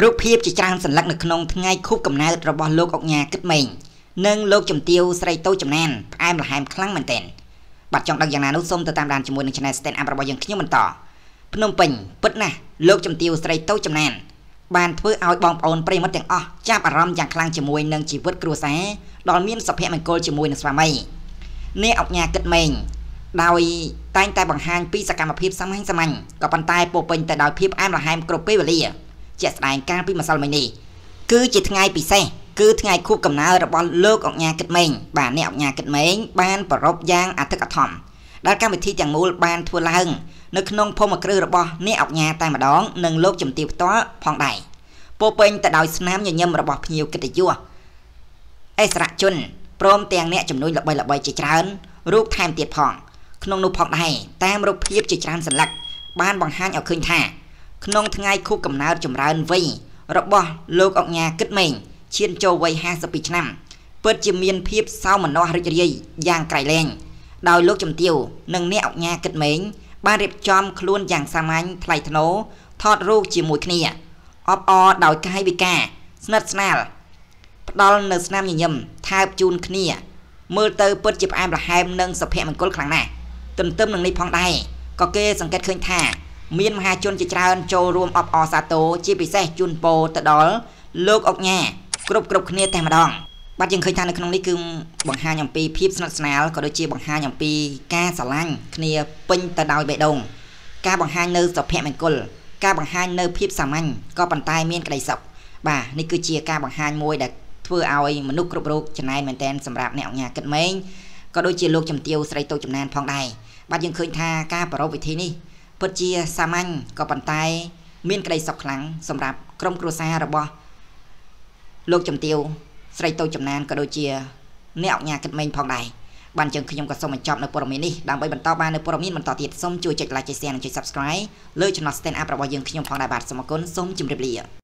រូបភាពជាច្រើនសន្លឹកនៅក្នុងថ្ងៃខួបកំណើតរបស់លោកអុកញ៉ាគិតមេងនិងលោកជំទាវស្រីតូចចំណានផ្អែមល្ហែមខ្លាំងមែនទែនបាទចង់ដឹងយ៉ាងណានោះសូមទៅតាមដានជាមួយនឹង Channel Stand Up របស់យើងខ្ញុំបន្តភ្នំពេញពិតណាស់លោកជំទាវស្រីតូចចំណានបានធ្វើឲ្យបងប្អូនប្រិមិត្តទាំងអស់ចាប់អារម្មណ៍យ៉ាងខ្លាំងជាមួយនឹងជីវិតគ្រួសារដ៏មានសុភមង្គលជាមួយនឹងស្វាមីអ្នកអុកញ៉ាគិតមេងដោយតែងតែបង្ហាញពីសកម្មភាពសាមញ្ញសាមញ្ញក៏ប៉ុន្តែពោពេញទៅដោយភាពអែមល្ហែមគ្រប់ពេលវេលា ជាក់ស្ដែងកាលពីម្សិលមិញនេះគឺជាថ្ងៃពិសេសគឺថ្ងៃខួបកំណើតរបស់លោកអុកញ៉ាគិតមេងបាទអ្នកអុកញ៉ាគិតមេងបានប្ររពយ៉ាងអធិកអធមដែលកម្មវិធីទាំងមូលបានធ្វើឡើងនៅក្នុងភូមិគ្រឹះរបស់អ្នកអុកញ៉ាតែម្ដងនិងលោកជំទាវផ្ទាល់ផងដែរពោពេញទៅដោយស្នាមញញឹមរបស់ភ្ញៀវកិត្តិយសអេសរជនព្រមទាំងអ្នកជំនួយល្បីៗជាច្រើនរូបថែមទៀតផងក្នុងនោះផងដែរតាមរូបភាពជាច្រើនសន្លឹកបានបង្ហាញឲ្យឃើញថា ក្នុងថ្ងៃខួបកំណើតចម្រើនវ័យរបស់លោកអុកញ៉ាគិតមេងឈានចូលវ័យ52ឆ្នាំពិតជាមានភាពសោមនស្សរីករាយយ៉ាងក្រៃលែងដោយលោកជំទាវនិងអ្នកអុកញ៉ាគិតមេងបានរៀបចំខ្លួនយ៉ាងសាមញ្ញថ្លៃថ្នូរថតរូបជាមួយគ្នាអបអរដោយកាយវិការស្និទ្ធស្នាលផ្ដល់នៅស្នាមញញឹមថើបជូនគ្នា មើលទៅពិតជាផ្អែមល្ហែមនិងសុភមង្គលខ្លាំងណាស់ទន្ទឹមនឹងនេះផងដែរក៏គេសង្កេតឃើញថា មានមហាជនជាច្រើនចូលរួមអបអរសាទរជាពិសេសជូនពរទៅដល់លោកអុកញ៉ាគ្រប់គ្រប់គ្នាតែម្ដងបាទយើងឃើញថានៅក្នុងនេះគឺបង្ហាញអំពីភាពស្និទ្ធស្នាលក៏ដូចជាបង្ហាញអំពីការស្រឡាញ់គ្នាពេញទៅដោយបេះដូងការបង្ហាញនៅសុភមង្គលការបង្ហាញនៅភាពសាមញ្ញក៏ប៉ុន្តែមានក្តីសុខបាទនេះគឺជាការបង្ហាញមួយដែលធ្វើឲ្យមនុស្សគ្រប់រូបចំណែនមែនតែនសម្រាប់អ្នកអញ្ញាគិតម៉េងក៏ដូចជាលោកជំទាវស្រីតូចចំណានផងដែរបាទយើងឃើញថាការប្រារព្ធពិធីនេះ ពិតជាសាមញ្ញក៏ប៉ុន្តែ មានក្តីសុខខ្លាំងសម្រាប់ក្រុមគ្រួសាររបស់លោកជំទាវស្រីតូចចំណានក៏ដូចជាអ្នកអញ្ញាគិតមេងផងដែរបានចឹងខ្ញុំក៏សូមបញ្ចប់នៅព័ត៌មាននេះដើម្បីបន្តបាននៅព័ត៌មានបន្តទៀតសូមជួយចុច like ចុច share និងចុច subscribe លើ Channel Stand Up របស់យើងខ្ញុំផងដែរបាទសូមអរគុណសូមជម្រាបលា